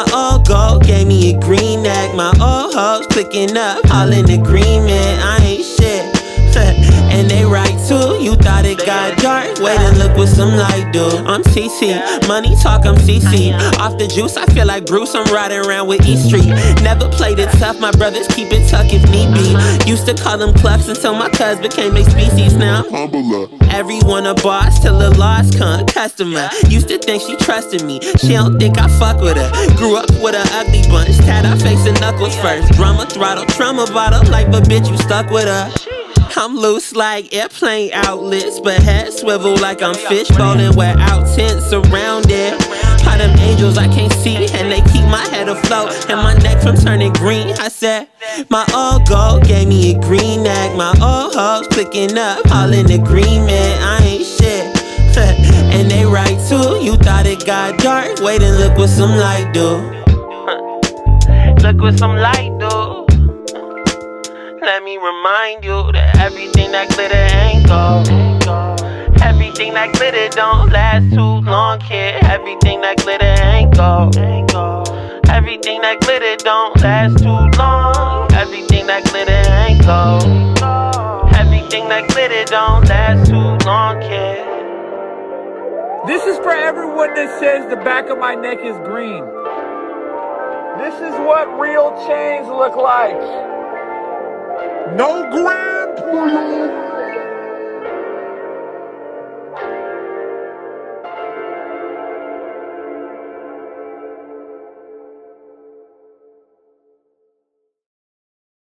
My old gold gave me a green neck. My old hoes clicking up, all in agreement. I ain't shit. and they thought it got dark. Wait and look what some light do. I'm CC, money talk, I'm CC. Off the juice, I feel like Bruce. I'm riding around with E Street. Never played it tough, my brothers keep it tuck if need be. Used to call them clubs until my cuz became a species. Now I'm humbler. Everyone a boss till the lost con customer. Used to think she trusted me. She don't think I fuck with her. Grew up with an ugly bunch. Tat our face and knuckles first. Drama throttle, trauma bottle. Like, a bitch, you stuck with her. I'm loose like airplane outlets, but head swivel like I'm fishbowling without tents surrounded. How them angels I can't see, and they keep my head afloat and my neck from turning green. I said, my old gold gave me a green neck, my old hoes clicking up, all in agreement. I ain't shit. and they right too. You thought it got dark, wait and look what some light do. look what some light. Let me remind you that everything that glitter ain't gold. Everything that glitter don't last too long, kid. Everything that glitter ain't gold. Everything that glitter don't last too long. Everything that glitter ain't gold. Everything that glitter don't last too long, kid. This is for everyone that says the back of my neck is green. This is what real chains look like. No grand.